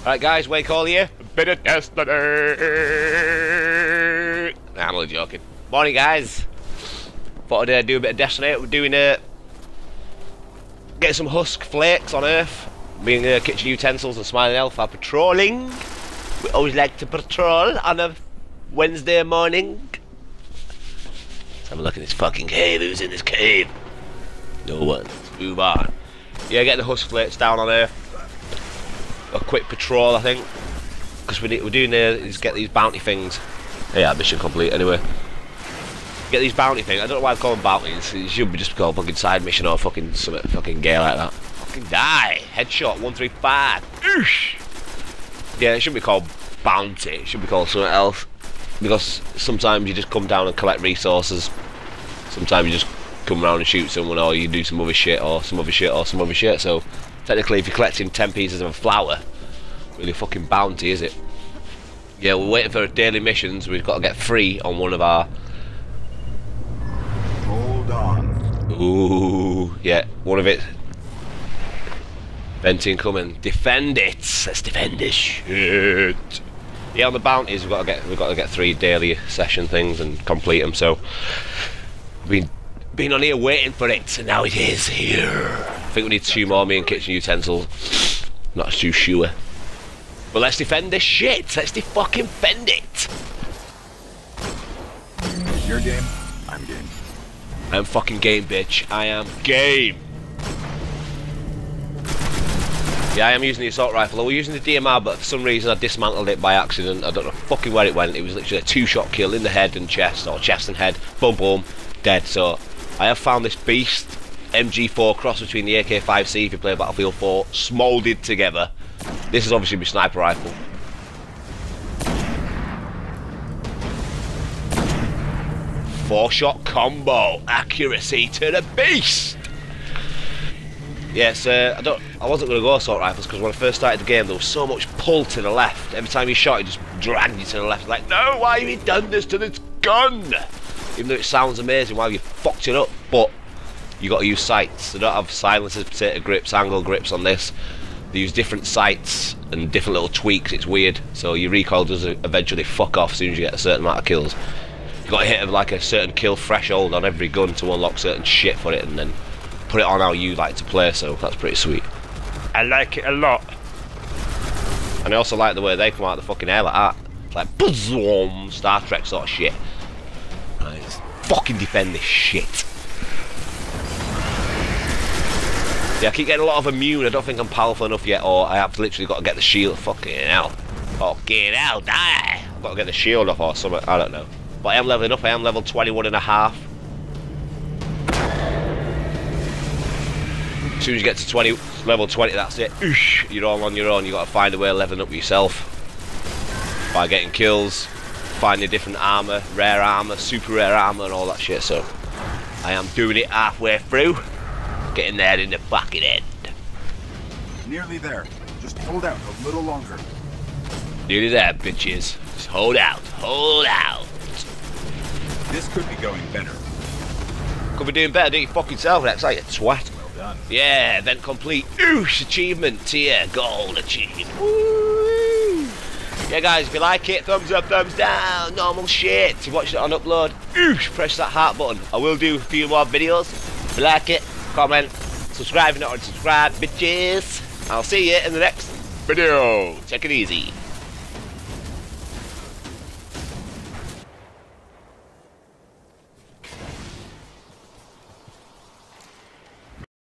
Alright guys, Wayne Cawley here. Bit of destiny. Nah, I'm only joking. Morning guys. Thought I'd uh, do a bit of Destiny. We're doing uh, get some husk flakes on Earth. Being uh, kitchen utensils and Smiling Elf are patrolling. We always like to patrol on a Wednesday morning. Let's have a look in this fucking cave. Who's in this cave? No one. Let's move on. Yeah, get the husk flakes down on Earth a quick patrol, I think, because we need, we're doing uh, is get these bounty things. Yeah, mission complete. Anyway, get these bounty things. I don't know why I call them bounties. It should be just called fucking side mission or fucking something fucking gay like that. Fucking die. Headshot one three five. Oosh. Yeah, it shouldn't be called bounty. It should be called something else. Because sometimes you just come down and collect resources. Sometimes you just come around and shoot someone, or you do some other shit, or some other shit, or some other shit. So technically, if you're collecting 10 pieces of a flower, really fucking bounty, is it? Yeah, we're waiting for daily missions. We've got to get free on one of our. Hold on. Ooh, yeah, one of it. Venting coming. Defend it. Let's defend this shit. Yeah, on the bounties, we've got to get we've got to get three daily session things and complete them. So, been been on here waiting for it, and now it is here. I think we need two more me and kitchen utensils. Not too sure. But let's defend this shit. Let's de fucking defend it. Your game, I'm game. I'm fucking game, bitch. I am game. Yeah, I am using the assault rifle. I was using the DMR, but for some reason I dismantled it by accident. I don't know fucking where it went. It was literally a two-shot kill in the head and chest, or chest and head. Boom, boom, dead. So I have found this beast MG4 cross between the AK-5C if you play Battlefield 4, smoulded together. This is obviously my sniper rifle. Four shot combo, accuracy to the beast. Yes, uh, I don't. I wasn't going to go assault rifles because when I first started the game, there was so much pull to the left. Every time you shot, it just dragged you to the left. Like, no, why have you done this to this gun? Even though it sounds amazing, have you fucked it up? But you got to use sights. They don't have silencers, potato grips, angle grips on this. They use different sights and different little tweaks. It's weird. So your recoil does eventually fuck off as soon as you get a certain amount of kills. You got to hit like a certain kill threshold on every gun to unlock certain shit for it, and then put it on how you like to play. So that's pretty sweet. I like it a lot. And I also like the way they come out of the fucking air like that. Like boom, Star Trek sort of shit. Let's fucking defend this shit. Yeah, I keep getting a lot of immune. I don't think I'm powerful enough yet, or I have literally got to get the shield. Fucking hell. Fucking hell, die! I've got to get the shield off or something. I don't know. But I am leveling up. I am level 21 and a half. As soon as you get to 20, level 20, that's it. Oosh, you're all on your own. you got to find a way of leveling up yourself. By getting kills, finding different armour, rare armour, super rare armour and all that shit. So, I am doing it halfway through. Getting there in the fucking end. Nearly there. Just hold out a little longer. Nearly there, bitches. Just hold out. Hold out. This could be going better. Could be doing better, do you fucking self That's like a twat. Well done. Yeah, event complete. Oosh, achievement tier, gold achieved. Woo! Yeah, guys, if you like it, thumbs up, thumbs down, normal shit. If you watched it on upload, oosh, press that heart button. I will do a few more videos. If you like it, comment, subscribe if you're not already subscribed, bitches. I'll see you in the next video. Take it easy.